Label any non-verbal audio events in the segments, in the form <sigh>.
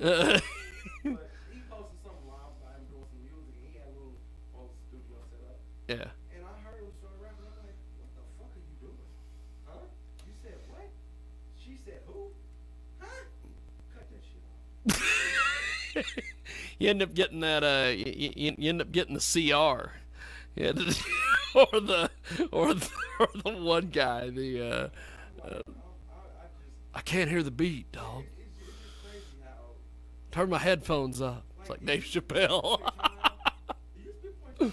Uh, But he posted something live about him doing some music, and he had a little old studio set up. yeah. And I heard him start rapping. I'm like, what the fuck are you doing? Huh? You said what? She said who? Huh? Cut that shit off. <laughs> you end up getting that. Uh, you, you, you end up getting the CR, yeah, <laughs> or the or the <laughs> or the one guy. The uh, uh, I, I just, I can't hear the beat, dog. it's, it's just crazy how. Turn my headphones up. It's like Dave Chappelle. <laughs>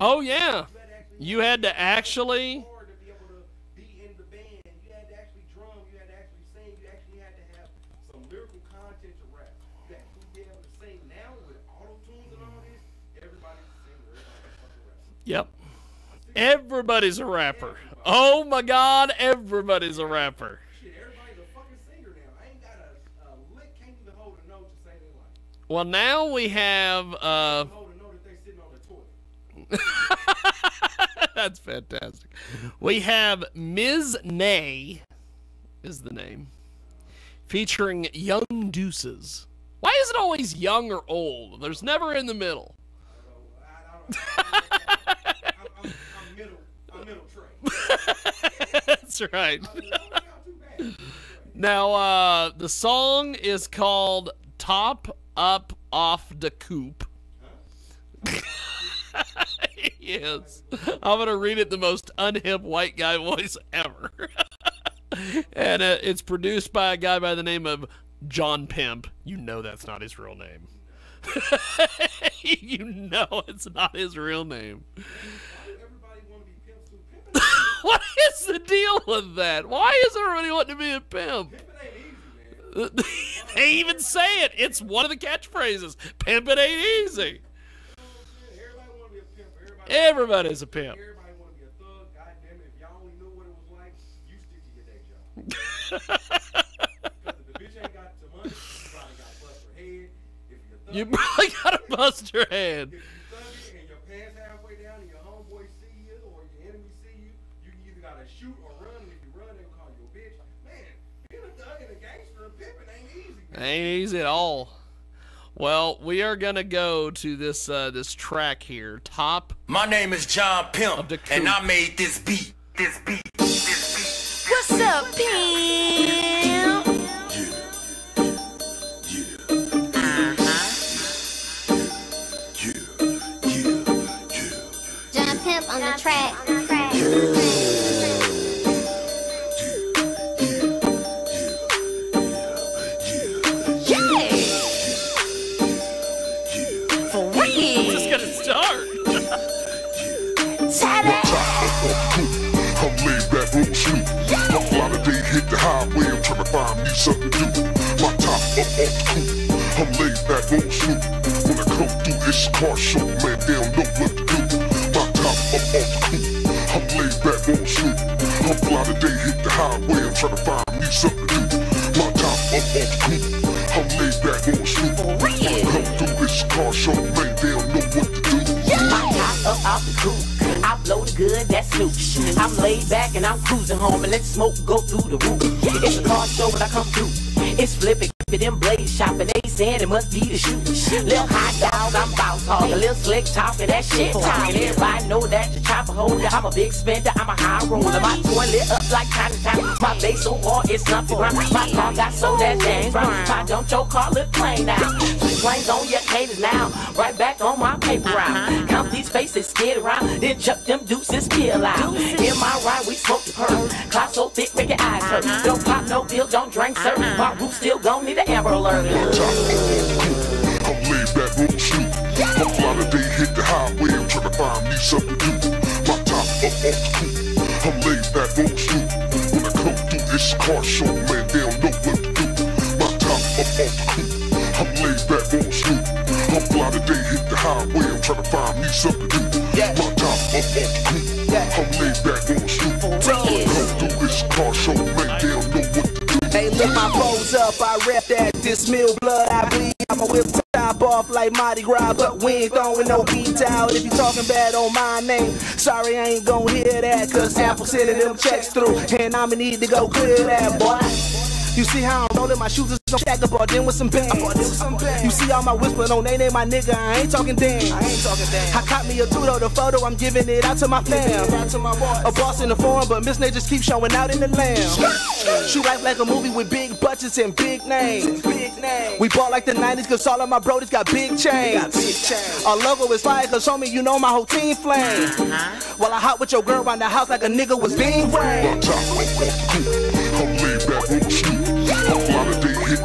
Oh yeah, you had to actually. Yep. Everybody's a rapper. Oh my God, everybody's a rapper. Shit, everybody's a fucking singer now. I ain't got a, a lick, can't even hold a note to say they like. Well, now we have. Uh, <laughs> that's fantastic. We have Ms. Nay, is the name, featuring Young Deuces. Why is it always young or old? There's never in the middle. <laughs> That's right. <laughs> Now, uh, the song is called Top Up Off the Coop. <laughs> yes. I'm going to read it the most unhip white guy voice ever. <laughs> and uh, it's produced by a guy by the name of John Pimp. You know that's not his real name. <laughs> you know it's not his real name. Everybody want to be pimps What is the deal with that? Why is everybody wanting to be a pimp? pimping ain't easy, man. <laughs> they even say it. It's one of the catchphrases. Pimp it ain't easy. Everybody's a pimp. everybody want to be a thug. Ain't easy. Ain't easy at all. Well, we are gonna go to this uh, this track here. Top. My name is John Pimp, and. I made this beat. This beat. This beat. What's up, pimp? John Pimp on the track. For highway, I'm trying to find me something to do. My top up off the coupe. I'm laid back, roll snoop. When I come through, it's car show, man, they don't know what to do. My top up off the coupe. I'm laid back, roll snoop. I'm fly day hit the highway, I'm trying to find me something to do. My top up off the coupe. I'm laid back, roll snoop. When I come through, it's car show, man, they don't know what to do. My top up off the coupe. Good, that's Snoop. I'm laid back and I'm cruising home and let smoke go through the roof. It's a car show when I come through. It's flipping, them blades shopping. Saying it must be the shoe. Little hot dog, I'm bout talking. A little slick talking, that shit talking. Everybody know that the chopper holder. I'm a big spender, I'm a high roller. My toy lit up like Chinatown. My bass so hard, it's something rhyme. My car got so that James Brown. My don't your car look plain now. Three planes on your haters now. Right back on my paper route. Uh-huh. Count these faces, skid around. Then chuck them deuces, peel out. In my ride, we smoke the pearl. Cloud so thick, make your eyes hurt. Uh-huh. Don't pop no pill, don't drink, sir. Uh-huh. My roof still gon' need an amber alert. I'm laid back, roll snoop. My fly day hit the highway, I'm trying to find me something to do. My top up off the coupe. I'm laid back, roll snoop. When I come through, a car show, man, they don't know what to do. My top up off the coupe. I'm laid back, roll snoop. I'm fly day hit the highway, I'm trying to find me something to do. My top up off the coupe. I'm laid back, roll snoop. When I come through, a car show, man, they don't know what to do. Hey, look my foes up, I rep This mill blood, I bleed. I'ma whip top off like Mardi Gras, but we ain't throwing no beats out. If you talking bad on my name, sorry, I ain't gonna hear that. Cause Apple sending them checks through, and I'ma need to go clear that, boy. You see how I'm rolling my shoes is some shag bought them with some bands. You see all my whisper on they name my nigga. I ain't talking damn. I ain't talking damn. I caught me a tudo the photo. I'm giving it out to my fam. A boss in the forum, but Miss Nate just keep showing out in the lamb. Shoot life like a movie with big budgets and big names. Big names. We bought like the 90s cause all of my brothers got big chains. Our logo is fire cause homie, you know my whole team flame. While I hot with your girl around the house like a nigga was being rain.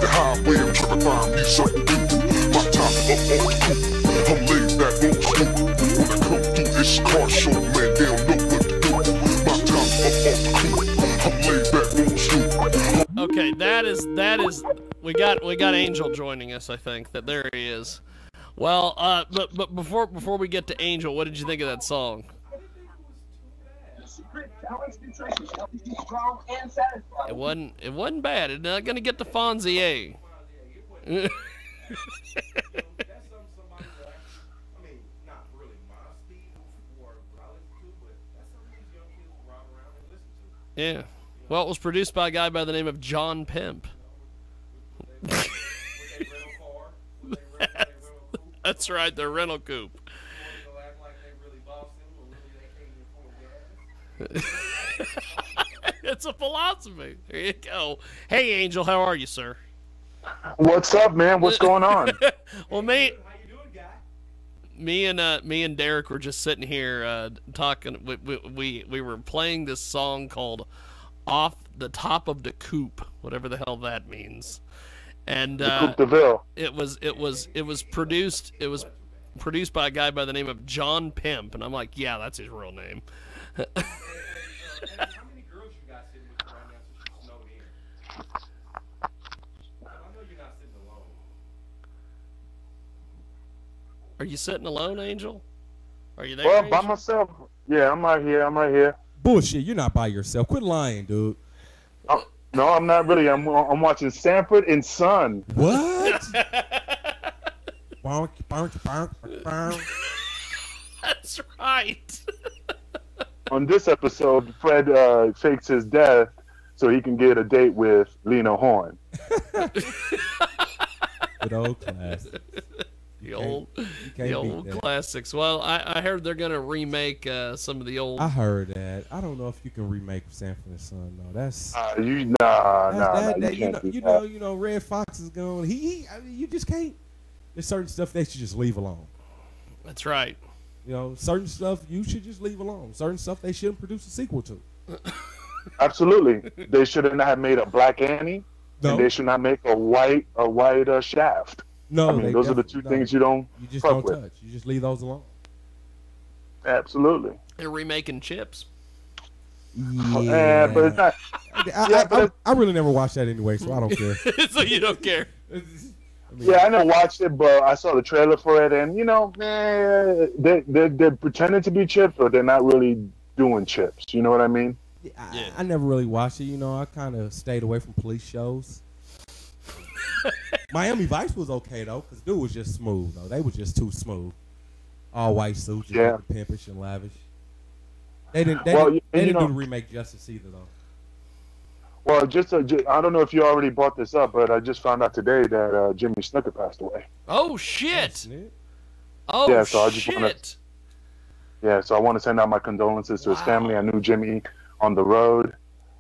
Highway. I'm tryna find me something to do. My top up the coupe. I'm laid back, roll snoop. When I come through this car show, man, they don't know what to do. My top up the coupe. I'm laid back, roll snoop. Okay, that is that is we got we got Angel joining us. I think that there he is. Well, uh, but but before before we get to Angel, what did you think of that song? It wasn't it wasn't bad. It's not gonna get the Fonzie. That's something somebody that actually, I mean, not really my speed or what I listen to, but that's something these young kids will ride around and listen to. yeah. Well, it was produced by a guy by the name of John Pimp. <laughs> With their rental car, with their rental, their rental coupe, That's right, the rental coupe. they'll act like they really boss them, when really they can't even afford gas. <laughs> it's a philosophy. There you go. Hey, Angel, how are you, sir? What's up, man? What's <laughs> going on? Well, me, doing, me and uh, me and Derek were just sitting here uh, talking. We, we we we were playing this song called "Off the Top of the Coop," whatever the hell that means. And uh, Coupe de it was it was it was produced it was produced by a guy by the name of John Pimp, and I'm like, yeah, that's his real name. How many girls you got sitting with you right now since you snowed in? I know you're not sitting alone. Are you sitting alone, Angel? Are you there? Well, by myself. Yeah, I'm right here. I'm right here. Bullshit, you're not by yourself. Quit lying, dude. Oh, no, I'm not really. I'm I'm watching Sanford and Son. What? <laughs> bonk, bonk, bonk, bonk. That's right. On this episode, Fred uh, fakes his death so he can get a date with Lena Horne. <laughs> Good old class. The old, the old classics. Well, I, I heard they're gonna remake uh, some of the old. I heard that. I don't know if you can remake Sanford and Son though. That's, Uh, you nah, that's nah, that, nah, that- you you know, you know, you know, Redd Foxx is gone. He, he I mean, you just can't. There's certain stuff they should just leave alone. That's right. You know, certain stuff you should just leave alone. Certain stuff they shouldn't produce a sequel to. <coughs> Absolutely, they should not have made a Black Annie, No, and they should not make a white a white uh, Shaft. no. I mean, those are the two no. things you don't you just fuck don't with. touch. You just leave those alone. Absolutely. They're remaking Chips. Yeah, but it's not. I, Yeah, I, but I, I really never watched that anyway, so I don't care. <laughs> so you don't care. <laughs> I mean, Yeah, I never watched it, but I saw the trailer for it, and you know, man, they they're, they're pretending to be chips, but they're not really doing chips. You know what I mean? I, Yeah. I never really watched it. You know, I kind of stayed away from police shows. <laughs> Miami Vice was okay though, cause dude was just smooth though. They was just too smooth. All white suits, Yeah. pimpish and lavish. They didn't. They Well, didn't, they didn't do the remake justice either though. Well, just, uh, ju- I don't know if you already brought this up, but I just found out today that uh, Jimmy Snuka passed away. Oh shit! Oh Yeah, so I just shit! wanna- Yeah, so I want to send out my condolences to his family. I knew Jimmy on the road,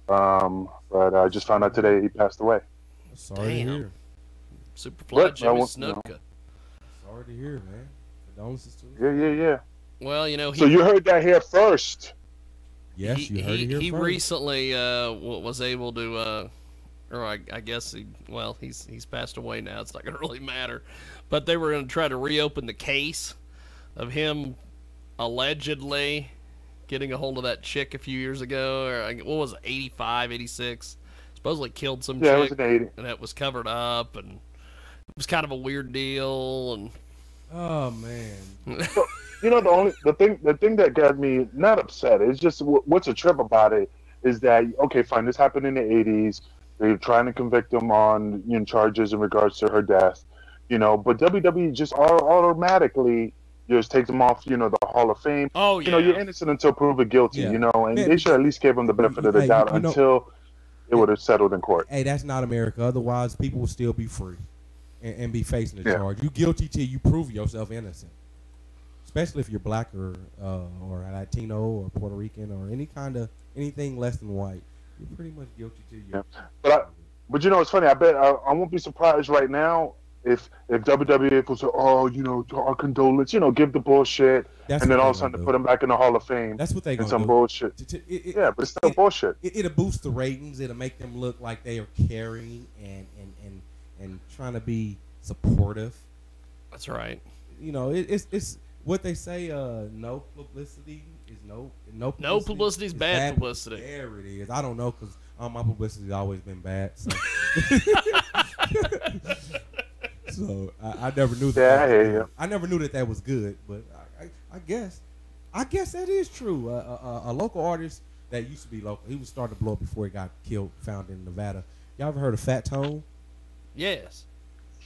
um, but I just found out today he passed away. Sorry Damn. to hear. Superfly But Jimmy want- you know. Snuka. Sorry to hear, man. Condolences to. Yeah, yeah, yeah. Well, you know he So you heard that here first. Yes, he, you heard he, it here he first. recently uh, was able to, uh, or I, I guess he, well, he's he's passed away now. It's not going <laughs> to really matter. But they were going to try to reopen the case of him allegedly getting a hold of that chick a few years ago, or what was it, 85, 86? Supposedly killed some Yeah, it was chick, an 80. and it was covered up, and it was kind of a weird deal, and Oh man. You know, the only the thing the thing that got me not upset is just what's a trip about it is that okay, fine, this happened in the '80s. They're trying to convict him on you know, charges in regards to her death, you know. But WWE just automatically just takes him off, you know, the Hall of Fame. oh yeah. You know, you're innocent until proven guilty, Yeah. you know, and Man, they should at least give him the benefit of the hey, doubt you know- until it would have settled in court. Hey, that's not America. Otherwise, people will still be free and, and be facing the Yeah. charge. You guilty till you prove yourself innocent. Especially if you're black or uh, or Latino or Puerto Rican or any kind of anything less than white. You're pretty much guilty to you. Yeah. But I, but you know, it's funny. I bet I, I won't be surprised right now if if WWE was oh you know our condolence, you know, give the bullshit, That's and then all of a sudden gonna put him back in the Hall of Fame. That's what they and gonna some do. bullshit. To- to- it- it- yeah, but it's still it- bullshit. It, it'll boost the ratings. It'll make them look like they are caring and and and and trying to be supportive. That's right. You know, it, it's it's what they say. Uh, no publicity is no no. No publicity is bad publicity. There it is. I don't know because all my publicity has always been bad. So, <laughs> so I, I never knew that. Yeah, I hear you. I never knew that that was good, but I, I, I guess, I guess that is true. Uh, a, a, a local artist that used to be local, he was starting to blow up before he got killed, found in Nevada. Y'all ever heard of Fat Tone? Yes.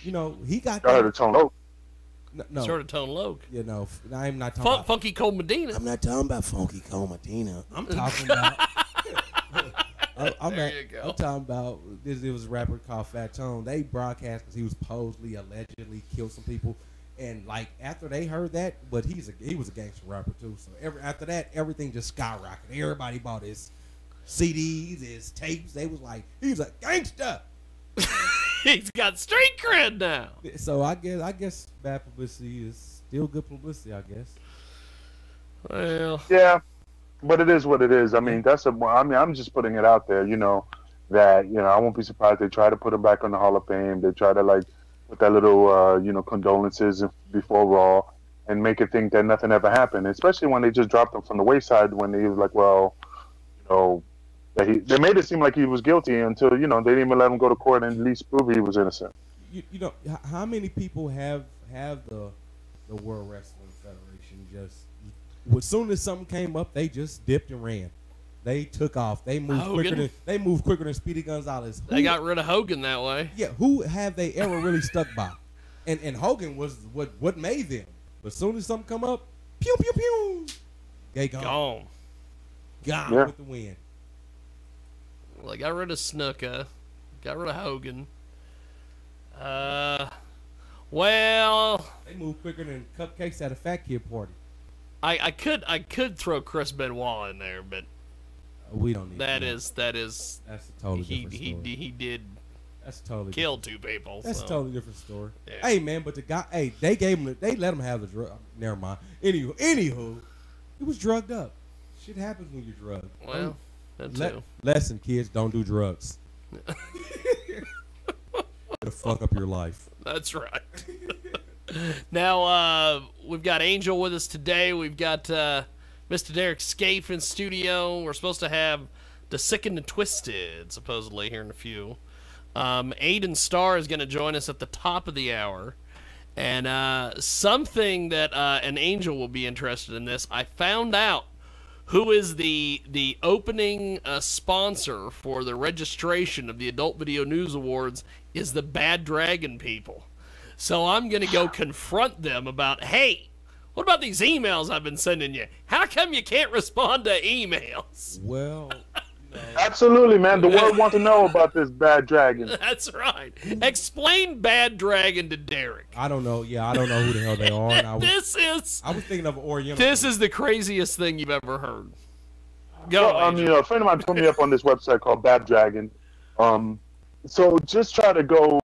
You know, he got. I heard of Tone Loc. No, no. Sort of Tone Loc. You know, I'm not talking Fun- about. Funky Cold Medina. I'm not talking about Funky Cold Medina. I'm talking about. <laughs> I, I'm, There not- you go. I'm talking about this. It was a rapper called Fat Tone. They broadcast because he was supposedly, allegedly killed some people, and like after they heard that, but he's a he was a gangster rapper too. So every after that, everything just skyrocketed. Everybody bought his CDs, his tapes. They was like, he's a gangster. <laughs> <laughs> He's got street cred now. So I guess I guess bad publicity is still good publicity. I guess. Well, Yeah, but it is what it is. I mean, that's a. I mean, I'm just putting it out there. You know, that you know, I won't be surprised they try to put him back on the Hall of Fame. They try to like put that little, uh, you know, condolences before Raw and make it think that nothing ever happened. Especially when they just dropped him from the wayside when they was like, well, you know, that he. They made it seem like he was guilty until you know they didn't even let him go to court and at least prove he was innocent. you, you know how many people have have the the World Wrestling Federation just as soon as something came up they just dipped and ran they took off they moved quicker than they moved quicker than Speedy Gonzalez they got rid of Hogan that way. yeah who have they ever really stuck by and and Hogan was what what made them but as soon as something come up pew pew pew they gone Gone. gone Yeah. with the wind They got rid of Snuka. Got rid of Hogan. Uh, well, they move quicker than cupcakes at a fat kid party I, I could I could throw Chris Benoit in there, but we don't need that is that is that's a totally he different he story. he did that's totally kill two people. That's so. a totally different story. Yeah. Hey man, but the guy, hey, they gave him, they let him have the drug. Never mind. Anywho, anywho, he was drugged up. Shit happens when you're drugged. Well, that Le- too. lesson, kids, don't do drugs. <laughs> It'll fuck up your life. That's right. <laughs> now uh, we've got Angel with us today. We've got uh, Mr. Derek Scaife in studio. We're supposed to have the Sick and the Twisted supposedly here in a few. Um, Aiden Starr is going to join us at the top of the hour. And uh, something that uh, an angel will be interested in this. I found out who is the the opening uh, sponsor for the registration of the Adult Video News Awards is the Bad Dragon people. So I'm gonna go confront them about, hey, what about these emails I've been sending you? How come you can't respond to emails? Well, Absolutely, man. The world wants to know <laughs> about this bad dragon. That's right. Explain Bad Dragon to Derek. I don't know. Yeah, I don't know who the hell they are. And I <laughs> was, This is I was thinking of Oriental. this is the craziest thing you've ever heard. Go. Well, um, you know, a friend of mine put me up on this website called Bad Dragon. Um, so just try to go